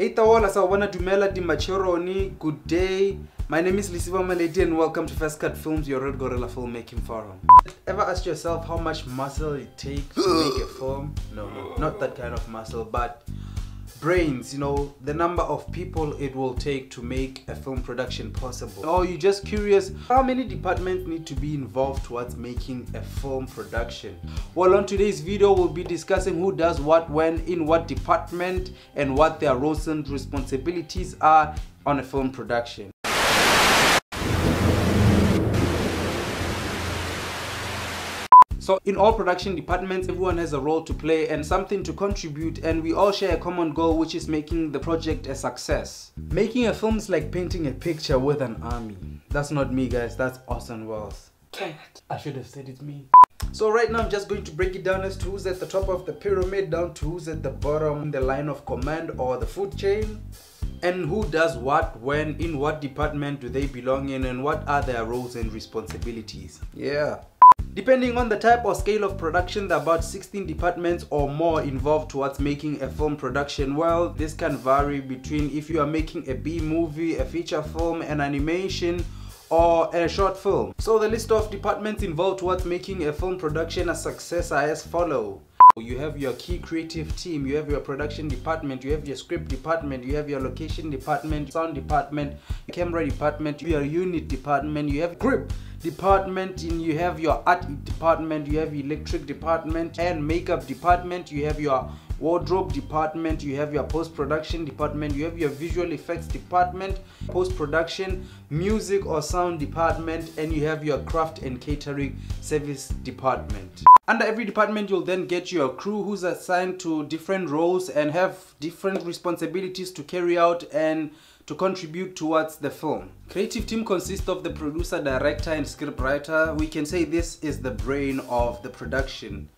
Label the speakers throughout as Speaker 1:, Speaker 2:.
Speaker 1: Eitawala sawubona dumela dimachoroni. Good day. My name is Lesiba Malete and welcome to First Cut Films, your Red Guerilla filmmaking forum. Ever asked yourself how much muscle it takes to make a film? No, no, not that kind of muscle, but brains, you know, the number of people it will take to make a film production possible. Or you're just curious, how many departments need to be involved towards making a film production? Well, on today's video, we'll be discussing who does what, when, in what department, and what their roles and responsibilities are on a film production. So in all production departments, everyone has a role to play and something to contribute and we all share a common goal which is making the project a success. Making a film is like painting a picture with an army. That's not me guys, that's Austin Orson Welles. I should have said it's me. So right now I'm just going to break it down as to who's at the top of the pyramid down to who's at the bottom in the line of command or the food chain and who does what when in what department do they belong in and what are their roles and responsibilities. Yeah. Depending on the type or scale of production, there are about 16 departments or more involved towards making a film production. Well, this can vary between if you are making a B movie, a feature film, an animation, or a short film. So the list of departments involved towards making a film production a success are as follow. You have your key creative team, you have your production department, you have your script department, you have your location department, sound department, camera department, your unit department, you have grip department and you have your art department you have electric department and makeup department you have your wardrobe department you have your post-production department you have your visual effects department post-production music or sound department and you have your craft and catering service department under every department you'll then get your crew who's assigned to different roles and have different responsibilities to carry out and to contribute towards the film. Creative team consists of the producer, director and scriptwriter. We can say this is the brain of the production.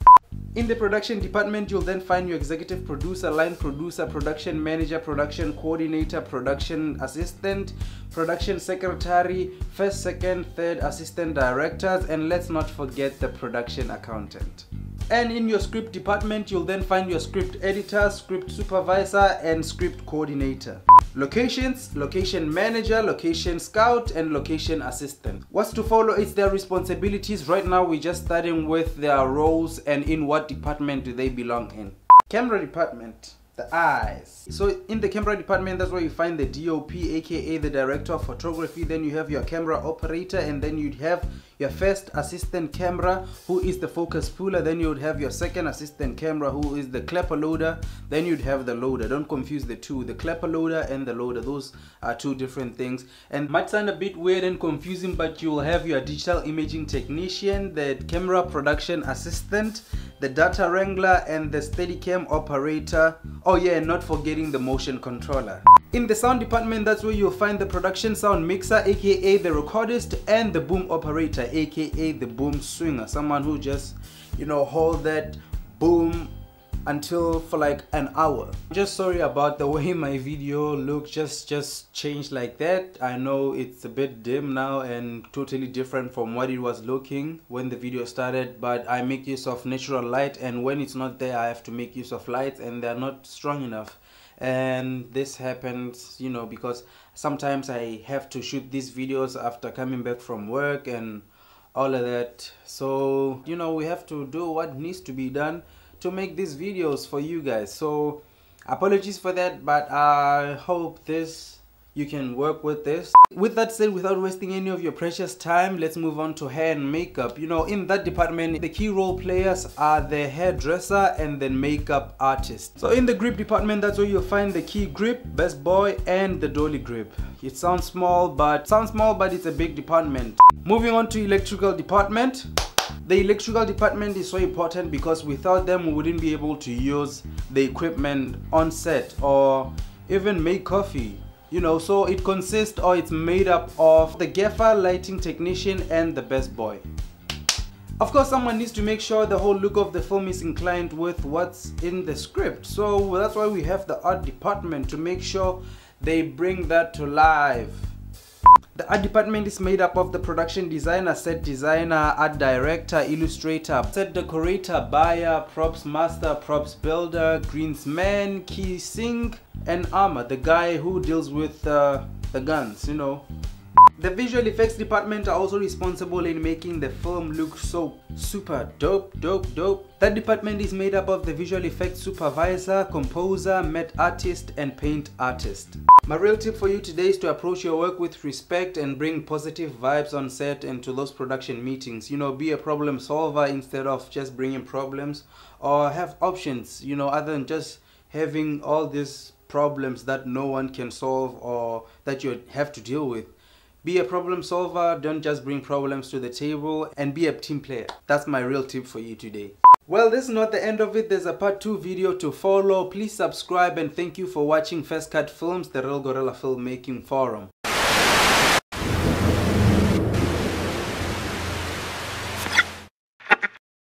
Speaker 1: In the production department, you'll then find your executive producer, line producer, production manager, production coordinator, production assistant, production secretary, first, second, third assistant directors, and let's not forget the production accountant. And in your script department, you'll then find your script editor, script supervisor, and script coordinator. Locations, location manager, location scout, and location assistant. What's to follow is their responsibilities. Right now, we're just starting with their roles and in what department do they belong in. Camera department the eyes. So in the camera department that's where you find the dop aka the director of photography. Then you have your camera operator and then you'd have your first assistant camera who is the focus puller. Then you'd have your second assistant camera who is the clapper loader. Then you'd have the loader. Don't confuse the two the clapper loader and the loader. Those are two different things. And might sound a bit weird and confusing but you'll have your digital imaging technician the camera production assistant the data wrangler and the steadicam operator. Oh yeah not forgetting the motion controller. In the sound department that's where you'll find the production sound mixer aka the recordist and the boom operator aka the boom swinger. Someone who just you know hold that boom until for like an hour. Just sorry about the way my video look just just changed like that. I know it's a bit dim now and totally different from what it was looking when the video started but i make use of natural light and when it's not there i have to make use of lights and they're not strong enough. And this happens you know because sometimes i have to shoot these videos after coming back from work and all of that. So you know we have to do what needs to be done to make these videos for you guys. So apologies for that but i hope this you can work with this. With that said without wasting any of your precious time let's move on to hair and makeup. You know in that department the key role players are the hairdresser and the makeup artist. So in the grip department that's where you'll find the key grip best boy and the dolly grip. It sounds small but sounds small but it's a big department. Moving on to electrical department the electrical department is so important because without them we wouldn't be able to use the equipment on set or even make coffee you know? So it consists or it's made up of the gaffer lighting technician and the best boy. Of course someone needs to make sure the whole look of the film is inclined with what's in the script. So that's why we have the art department to make sure they bring that to life The art department is made up of the production designer, set designer, art director, illustrator, set decorator, buyer, props master, props builder, greensman, key sync, and armor, the guy who deals with uh, the guns, you know. The visual effects department are also responsible in making the film look so super dope, dope, dope. That department is made up of the visual effects supervisor, compositor, matte artist, and paint artist. My real tip for you today is to approach your work with respect and bring positive vibes on set and to those production meetings. You know, be a problem solver instead of just bringing problems or have options, you know, other than just having all these problems that no one can solve or that you have to deal with. Be a problem solver, don't just bring problems to the table and be a team player. That's my real tip for you today. Well, this is not the end of it. There's a part 2 video to follow. Please subscribe and thank you for watching First Cut Films, the Real Guerilla Filmmaking Forum.